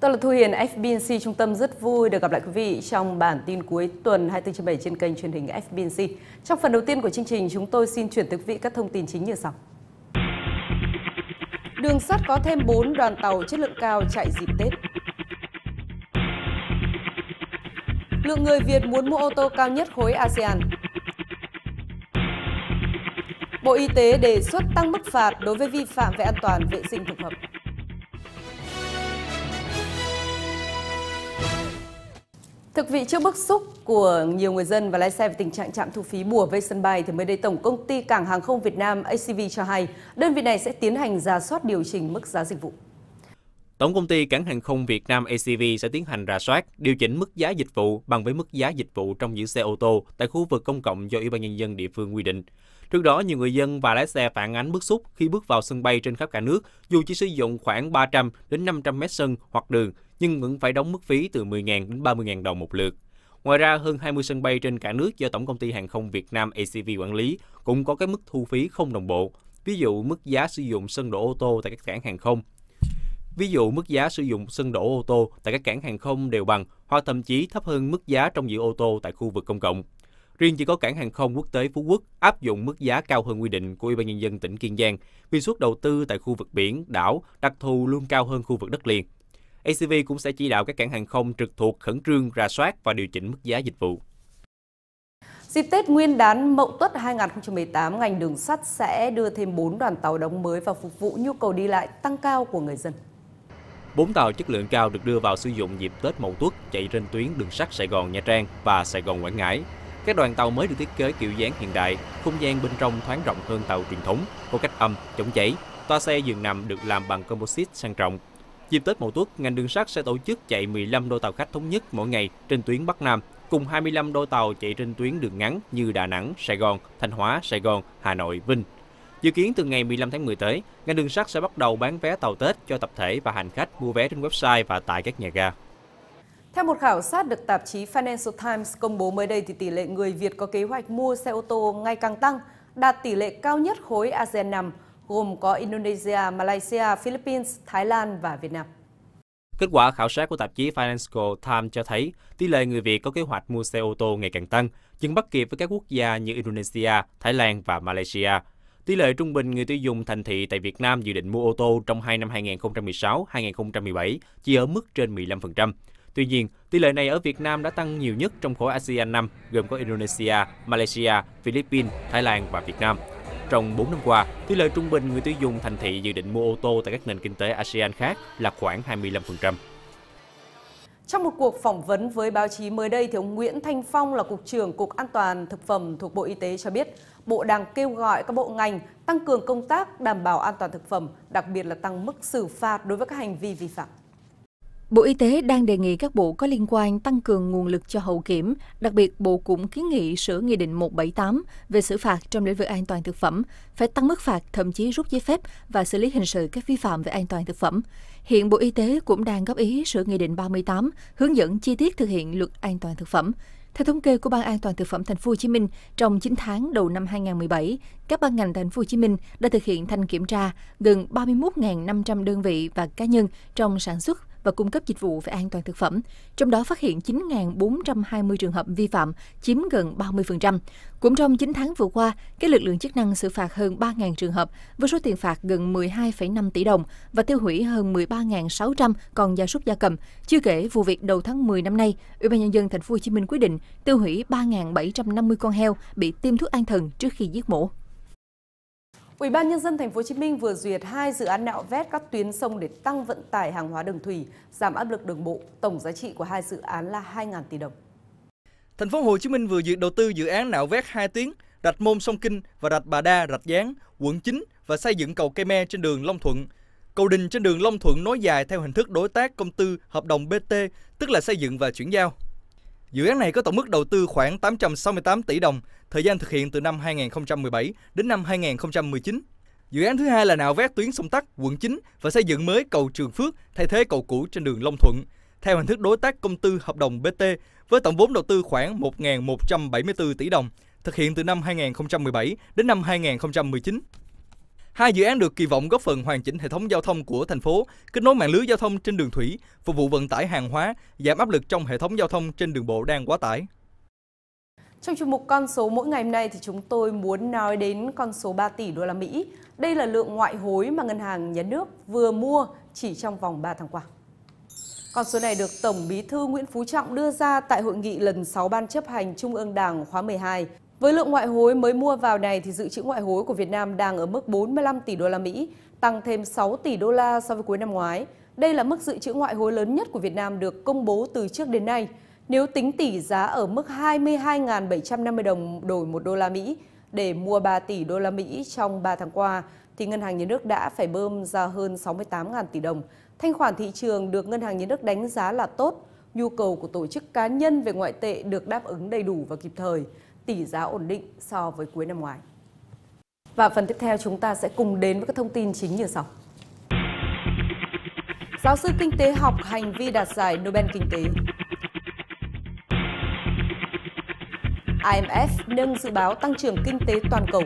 Tôi là Thu Hiền, FBNC Trung tâm rất vui được gặp lại quý vị trong bản tin cuối tuần 24/7 trên kênh truyền hình FBNC. Trong phần đầu tiên của chương trình, chúng tôi xin chuyển tới quý vị các thông tin chính như sau. Đường sắt có thêm 4 đoàn tàu chất lượng cao chạy dịp Tết. Lượng người Việt muốn mua ô tô cao nhất khối ASEAN. Bộ Y tế đề xuất tăng mức phạt đối với vi phạm về an toàn vệ sinh thực phẩm. Thực vị trước bức xúc của nhiều người dân và lái xe về tình trạng trạm thu phí bùa vây sân bay thì mới đây Tổng công ty Cảng hàng không Việt Nam ACV cho hay đơn vị này sẽ tiến hành ra soát điều chỉnh mức giá dịch vụ. Tổng công ty Cảng hàng không Việt Nam ACV sẽ tiến hành rà soát, điều chỉnh mức giá dịch vụ bằng với mức giá dịch vụ trong giữ xe ô tô tại khu vực công cộng do Ủy ban nhân dân địa phương quy định. Trước đó, nhiều người dân và lái xe phản ánh bức xúc khi bước vào sân bay trên khắp cả nước, dù chỉ sử dụng khoảng 300 đến 500 mét sân hoặc đường, nhưng vẫn phải đóng mức phí từ 10.000 đến 30.000 đồng một lượt. Ngoài ra, hơn 20 sân bay trên cả nước do Tổng công ty Hàng không Việt Nam ACV quản lý cũng có cái mức thu phí không đồng bộ. Ví dụ mức giá sử dụng sân đổ ô tô tại các cảng hàng không. Ví dụ mức giá sử dụng sân đổ ô tô tại các cảng hàng không đều bằng hoặc thậm chí thấp hơn mức giá trong giữ ô tô tại khu vực công cộng. Riêng chỉ có cảng hàng không quốc tế Phú Quốc áp dụng mức giá cao hơn quy định của Ủy ban nhân dân tỉnh Kiên Giang vì suất đầu tư tại khu vực biển, đảo đặc thù luôn cao hơn khu vực đất liền. ACV cũng sẽ chỉ đạo các cảng hàng không trực thuộc khẩn trương rà soát và điều chỉnh mức giá dịch vụ. Dịp Tết Nguyên đán Mậu Tuất 2018, ngành đường sắt sẽ đưa thêm 4 đoàn tàu đóng mới vào phục vụ nhu cầu đi lại tăng cao của người dân. Bốn tàu chất lượng cao được đưa vào sử dụng dịp Tết Mậu Tuất chạy trên tuyến đường sắt Sài Gòn Nha Trang và Sài Gòn Quảng Ngãi. Các đoàn tàu mới được thiết kế kiểu dáng hiện đại, không gian bên trong thoáng rộng hơn tàu truyền thống, có cách âm, chống cháy. Toa xe giường nằm được làm bằng composite sang trọng. Dịp Tết Mậu Tuất, ngành đường sắt sẽ tổ chức chạy 15 đôi tàu khách thống nhất mỗi ngày trên tuyến Bắc Nam, cùng 25 đôi tàu chạy trên tuyến đường ngắn như Đà Nẵng, Sài Gòn, Thanh Hóa, Sài Gòn, Hà Nội, Vinh. Dự kiến từ ngày 15 tháng 10 tới, ngành đường sắt sẽ bắt đầu bán vé tàu Tết cho tập thể và hành khách mua vé trên website và tại các nhà ga. Theo một khảo sát được tạp chí Financial Times công bố mới đây thì tỷ lệ người Việt có kế hoạch mua xe ô tô ngày càng tăng, đạt tỷ lệ cao nhất khối ASEAN 5, gồm có Indonesia, Malaysia, Philippines, Thái Lan và Việt Nam. Kết quả khảo sát của tạp chí Financial Times cho thấy tỷ lệ người Việt có kế hoạch mua xe ô tô ngày càng tăng, nhưng bắt kịp với các quốc gia như Indonesia, Thái Lan và Malaysia. Tỷ lệ trung bình người tiêu dùng thành thị tại Việt Nam dự định mua ô tô trong hai năm 2016-2017 chỉ ở mức trên 15%. Tuy nhiên, tỷ lệ này ở Việt Nam đã tăng nhiều nhất trong khối ASEAN 5, gồm có Indonesia, Malaysia, Philippines, Thái Lan và Việt Nam. Trong 4 năm qua, tỷ lệ trung bình người tiêu dùng thành thị dự định mua ô tô tại các nền kinh tế ASEAN khác là khoảng 25%. Trong một cuộc phỏng vấn với báo chí mới đây, thì ông Nguyễn Thanh Phong là Cục trưởng Cục An toàn Thực phẩm thuộc Bộ Y tế cho biết, Bộ đang kêu gọi các bộ ngành tăng cường công tác đảm bảo an toàn thực phẩm, đặc biệt là tăng mức xử phạt đối với các hành vi vi phạm. Bộ Y tế đang đề nghị các bộ có liên quan tăng cường nguồn lực cho hậu kiểm, đặc biệt Bộ cũng kiến nghị sửa Nghị định 178 về xử phạt trong lĩnh vực an toàn thực phẩm, phải tăng mức phạt, thậm chí rút giấy phép và xử lý hình sự các vi phạm về an toàn thực phẩm. Hiện Bộ Y tế cũng đang góp ý sửa Nghị định 38 hướng dẫn chi tiết thực hiện luật an toàn thực phẩm. Theo thống kê của Ban An toàn thực phẩm Thành phố Hồ Chí Minh, trong 9 tháng đầu năm 2017, các ban ngành Thành phố Hồ Chí Minh đã thực hiện thanh kiểm tra gần 31.500 đơn vị và cá nhân trong sản xuất và cung cấp dịch vụ về an toàn thực phẩm, trong đó phát hiện 9.420 trường hợp vi phạm, chiếm gần 30%. Cũng trong 9 tháng vừa qua, các lực lượng chức năng xử phạt hơn 3.000 trường hợp với số tiền phạt gần 12,5 tỷ đồng và tiêu hủy hơn 13.600 con gia súc gia cầm. Chưa kể vụ việc đầu tháng 10 năm nay, Ủy ban nhân dân thành phố Hồ Chí Minh quyết định tiêu hủy 3.750 con heo bị tiêm thuốc an thần trước khi giết mổ. Ủy ban nhân dân thành phố Hồ Chí Minh vừa duyệt hai dự án nạo vét các tuyến sông để tăng vận tải hàng hóa đường thủy, giảm áp lực đường bộ. Tổng giá trị của hai dự án là 2.000 tỷ đồng. Thành phố Hồ Chí Minh vừa duyệt đầu tư dự án nạo vét hai tuyến rạch Môn Sông Kinh và rạch Bà Đa, rạch Giáng, quận 9 và xây dựng cầu cây me trên đường Long Thuận. Cầu đình trên đường Long Thuận nối dài theo hình thức đối tác công tư hợp đồng BT, tức là xây dựng và chuyển giao. Dự án này có tổng mức đầu tư khoảng 868 tỷ đồng, thời gian thực hiện từ năm 2017 đến năm 2019. Dự án thứ hai là nạo vét tuyến sông Tắc, quận 9 và xây dựng mới cầu Trường Phước thay thế cầu cũ trên đường Long Thuận theo hình thức đối tác công tư hợp đồng BT với tổng vốn đầu tư khoảng 1.174 tỷ đồng, thực hiện từ năm 2017 đến năm 2019. Hai dự án được kỳ vọng góp phần hoàn chỉnh hệ thống giao thông của thành phố, kết nối mạng lưới giao thông trên đường thủy, phục vụ vận tải hàng hóa, giảm áp lực trong hệ thống giao thông trên đường bộ đang quá tải. Trong chuyên mục con số mỗi ngày hôm nay thì chúng tôi muốn nói đến con số 3 tỷ đô la Mỹ. Đây là lượng ngoại hối mà ngân hàng nhà nước vừa mua chỉ trong vòng 3 tháng qua. Con số này được Tổng Bí thư Nguyễn Phú Trọng đưa ra tại hội nghị lần 6 Ban chấp hành Trung ương Đảng khóa 12. Với lượng ngoại hối mới mua vào này thì dự trữ ngoại hối của Việt Nam đang ở mức 45 tỷ đô la Mỹ, tăng thêm 6 tỷ đô la so với cuối năm ngoái. Đây là mức dự trữ ngoại hối lớn nhất của Việt Nam được công bố từ trước đến nay. Nếu tính tỷ giá ở mức 22.750 đồng đổi một đô la Mỹ để mua 3 tỷ đô la Mỹ trong 3 tháng qua, thì Ngân hàng Nhà nước đã phải bơm ra hơn 68.000 tỷ đồng. Thanh khoản thị trường được Ngân hàng Nhà nước đánh giá là tốt, nhu cầu của tổ chức cá nhân về ngoại tệ được đáp ứng đầy đủ và kịp thời, tỷ giá ổn định so với cuối năm ngoái. Và phần tiếp theo chúng ta sẽ cùng đến với các thông tin chính như sau. Giáo sư kinh tế học hành vi đạt giải Nobel Kinh tế IMF nâng dự báo tăng trưởng kinh tế toàn cầu.